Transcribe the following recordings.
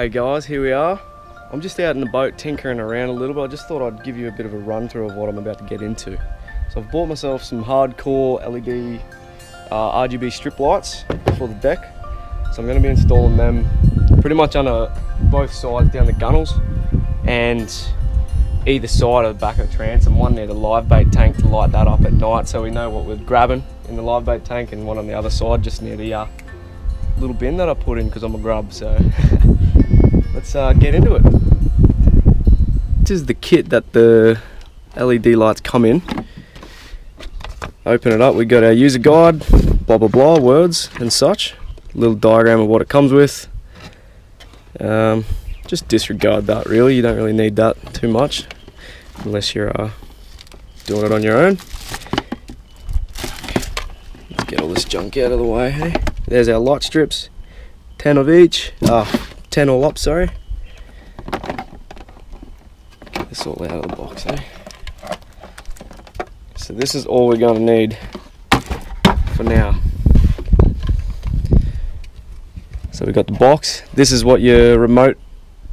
Hey guys, here we are. I'm just out in the boat tinkering around a little bit. I just thought I'd give you a bit of a run through of what I'm about to get into. So I've bought myself some Hard Korr LED uh, RGB strip lights for the deck. So I'm going to be installing them pretty much on both sides down the gunnels and either side of the back of the transom. One near the live bait tank to light that up at night so we know what we're grabbing in the live bait tank and one on the other side just near the uh, little bin that I put in because I'm a grub. So let's uh, get into it. This is the kit that the LED lights come in. Open it up, we got our user guide, blah blah blah, words and such. Little diagram of what it comes with. Um, just disregard that really, you don't really need that too much unless you're uh, doing it on your own. Let's get all this junk out of the way, hey? There's our light strips, 10 of each, uh, 10 all up, sorry. Get this all out of the box, eh? So this is all we're going to need for now. So we got the box. This is what your remote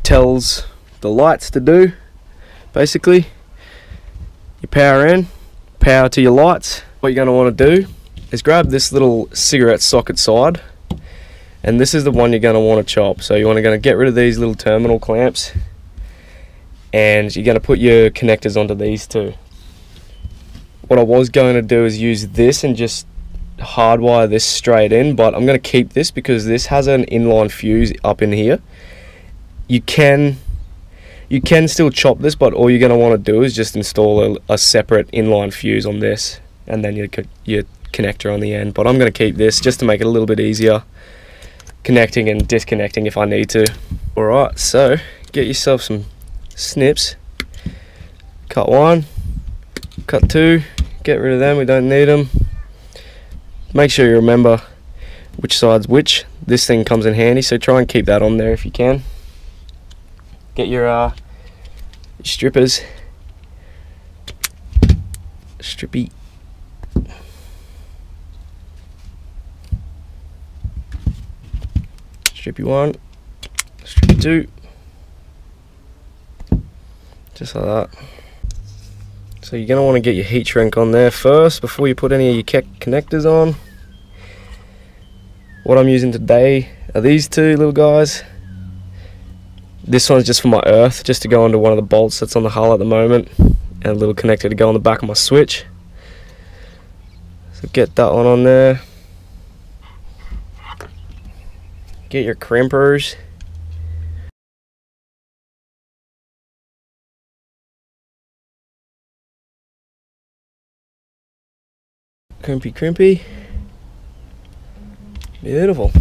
tells the lights to do, basically. You power in, power to your lights. What you're going to want to do is grab this little cigarette socket side and this is the one you're going to want to chop. So you want to going to get rid of these little terminal clamps and you're going to put your connectors onto these two. What I was going to do is use this and just hardwire this straight in but I'm going to keep this because this has an inline fuse up in here you can you can still chop this but all you're going to want to do is just install a, a separate inline fuse on this and then your, your connector on the end but I'm going to keep this just to make it a little bit easier connecting and disconnecting if I need to alright so get yourself some snips cut one cut two get rid of them we don't need them make sure you remember which side's which. This thing comes in handy, so try and keep that on there if you can. Get your uh, strippers. Strippy. Strippy one. Strippy two. Just like that. So you're going to want to get your heat shrink on there first before you put any of your connectors on. What I'm using today are these two little guys. This one's just for my earth, just to go onto one of the bolts that's on the hull at the moment. And a little connector to go on the back of my switch. So get that one on there. Get your crimpers. crimpy crimpy. Beautiful.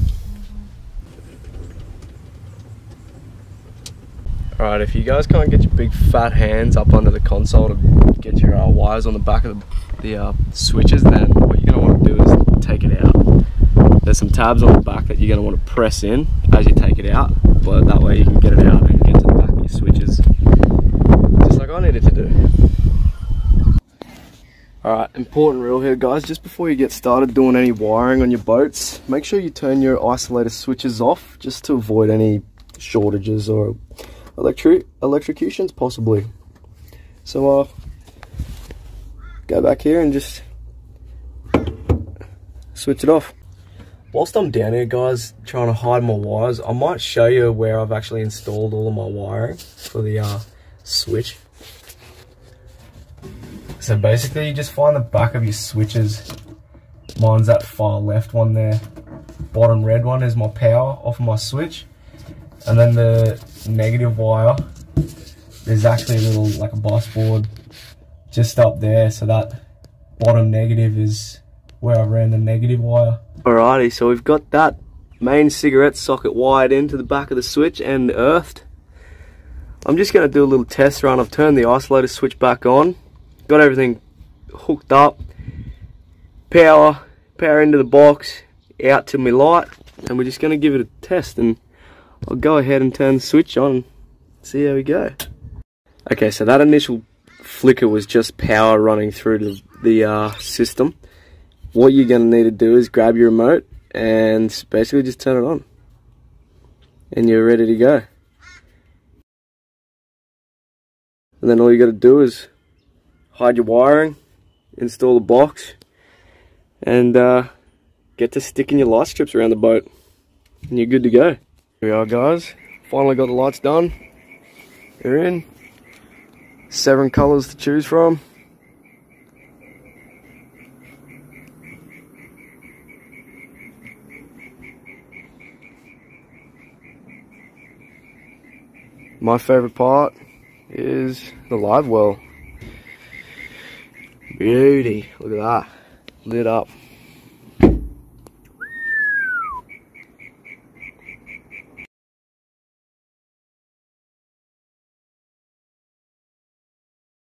Alright, if you guys can't get your big fat hands up under the console to get your uh, wires on the back of the, the uh, switches, then what you're going to want to do is take it out. There's some tabs on the back that you're going to want to press in as you take it out, but that way you can get it out and get to the back of your switches, just like I needed to do. Alright, important rule here guys, just before you get started doing any wiring on your boats, make sure you turn your isolator switches off just to avoid any shortages or electric electrocutions possibly. So uh, go back here and just switch it off. Whilst I'm down here guys, trying to hide my wires, I might show you where I've actually installed all of my wiring for the uh, switch. So basically you just find the back of your switches. Mine's that far left one there. Bottom red one is my power off of my switch. And then the negative wire, there's actually a little, like a bus board just up there. So that bottom negative is where I ran the negative wire. Alrighty, so we've got that main cigarette socket wired into the back of the switch and earthed. I'm just going to do a little test run. I've turned the isolator switch back on got everything hooked up power power into the box out to my light and we're just going to give it a test and I'll go ahead and turn the switch on see how we go okay so that initial flicker was just power running through the, the uh, system what you're going to need to do is grab your remote and basically just turn it on. And you're ready to go. And then all you got to do is hide your wiring, install the box, and uh, get to sticking your light strips around the boat. And you're good to go. Here we are guys, finally got the lights done. They're in. Seven colours to choose from. My favourite part is the live well. Beauty, look at that, lit up.